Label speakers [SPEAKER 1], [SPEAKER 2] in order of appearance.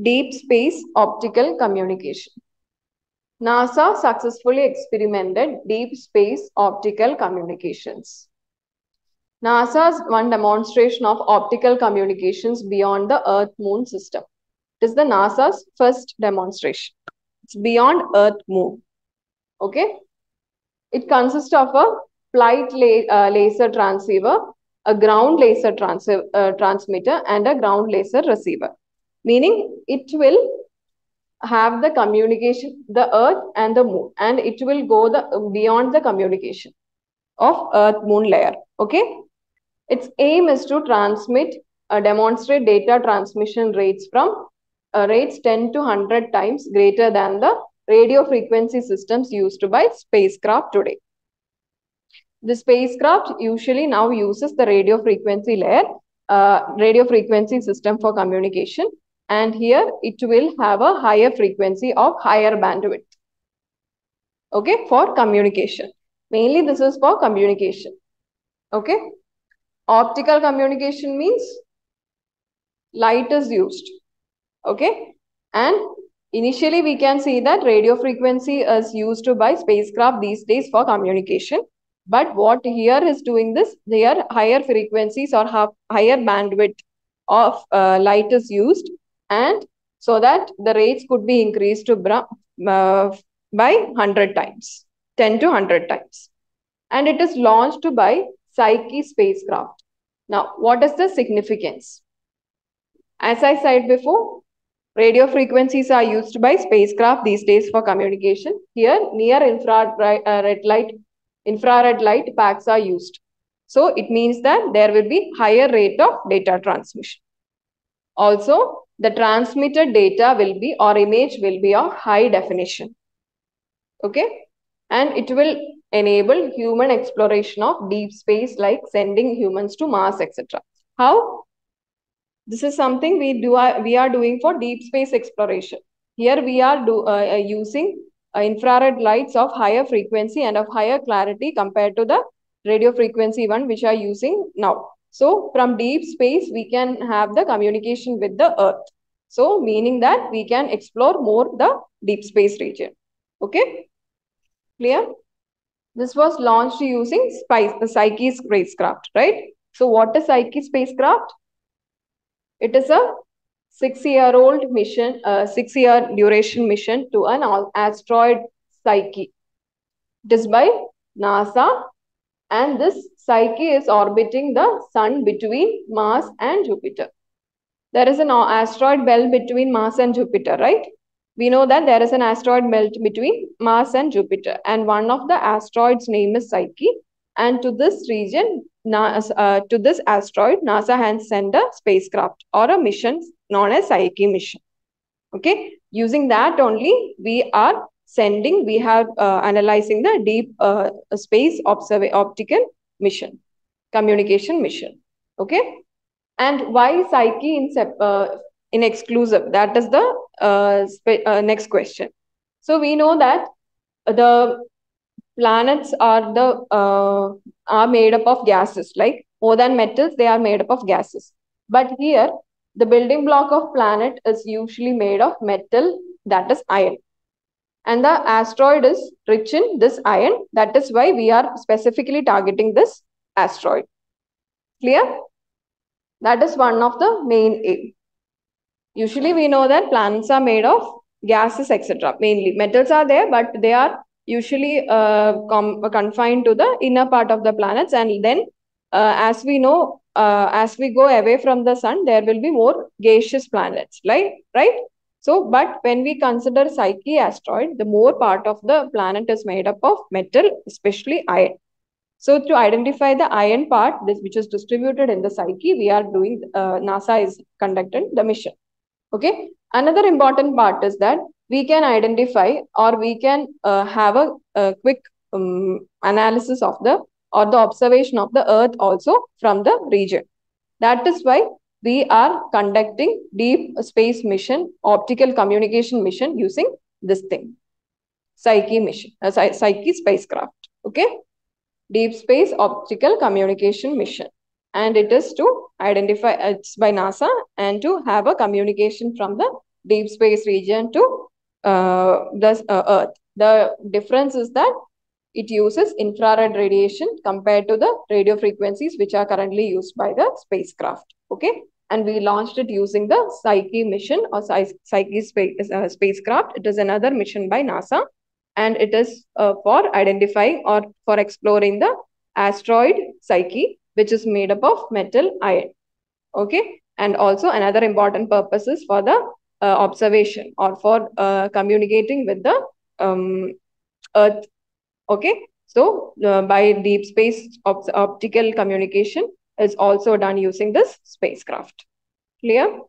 [SPEAKER 1] deep space optical communication. NASA successfully experimented deep space optical communications. NASA's one demonstration of optical communications beyond the Earth-Moon system. It is the NASA's first demonstration. It's beyond Earth-Moon. Okay. It consists of a flight la uh, laser transceiver, a ground laser trans uh, transmitter, and a ground laser receiver. Meaning it will have the communication, the Earth and the Moon, and it will go the beyond the communication of Earth-Moon layer. Okay. Its aim is to transmit, uh, demonstrate data transmission rates from uh, rates 10 to 100 times greater than the radio frequency systems used by spacecraft today. The spacecraft usually now uses the radio frequency layer, uh, radio frequency system for communication. And here it will have a higher frequency of higher bandwidth. Okay, for communication. Mainly this is for communication. Okay. Optical communication means light is used. Okay. And initially we can see that radio frequency is used by spacecraft these days for communication. But what here is doing this, here higher frequencies or higher bandwidth of uh, light is used and so that the rates could be increased to uh, by 100 times, 10 to 100 times. And it is launched by Psyche spacecraft. Now, what is the significance? As I said before, radio frequencies are used by spacecraft these days for communication. Here, near infrared uh, light, infrared light packs are used. So, it means that there will be higher rate of data transmission. Also, the transmitted data will be or image will be of high definition. Okay. And it will enable human exploration of deep space like sending humans to Mars, etc. How? This is something we do. Uh, we are doing for deep space exploration. Here we are do, uh, uh, using uh, infrared lights of higher frequency and of higher clarity compared to the radio frequency one which are using now. So from deep space, we can have the communication with the earth. So meaning that we can explore more the deep space region. Okay. Clear? This was launched using Spice, the Psyche spacecraft, right? So what is Psyche spacecraft? It is a six-year-old mission, uh, six-year duration mission to an asteroid Psyche. It is by NASA and this Psyche is orbiting the sun between Mars and Jupiter. There is an asteroid belt between Mars and Jupiter, right? we know that there is an asteroid belt between Mars and Jupiter. And one of the asteroids name is Psyche. And to this region, uh, to this asteroid, NASA has sent a spacecraft or a mission known as Psyche mission. Okay, using that only we are sending, we have uh, analyzing the deep uh, space optical mission, communication mission. Okay, and why Psyche in uh, in exclusive? That is the uh, uh, next question. So we know that the planets are the uh, are made up of gases. Like more than metals, they are made up of gases. But here, the building block of planet is usually made of metal, that is iron. And the asteroid is rich in this iron. That is why we are specifically targeting this asteroid. Clear? That is one of the main aim. Usually we know that planets are made of gases, etc. Mainly metals are there, but they are usually uh, confined to the inner part of the planets. And then uh, as we know, uh, as we go away from the sun, there will be more gaseous planets, right? Right? So, but when we consider Psyche asteroid, the more part of the planet is made up of metal, especially iron. So to identify the iron part, this which is distributed in the Psyche, we are doing, uh, NASA is conducting the mission. Okay. Another important part is that we can identify or we can uh, have a, a quick um, analysis of the or the observation of the earth also from the region. That is why we are conducting deep space mission, optical communication mission using this thing. Psyche mission, uh, Psyche spacecraft. Okay. Deep space optical communication mission and it is to identify it's by NASA and to have a communication from the deep space region to uh, the uh, Earth. The difference is that it uses infrared radiation compared to the radio frequencies which are currently used by the spacecraft. Okay. And we launched it using the Psyche mission or Psyche space, uh, spacecraft. It is another mission by NASA and it is uh, for identifying or for exploring the asteroid Psyche, which is made up of metal iron. Okay. And also another important purpose is for the uh, observation or for uh, communicating with the um, Earth Okay, so uh, by deep space op optical communication is also done using this spacecraft. Clear?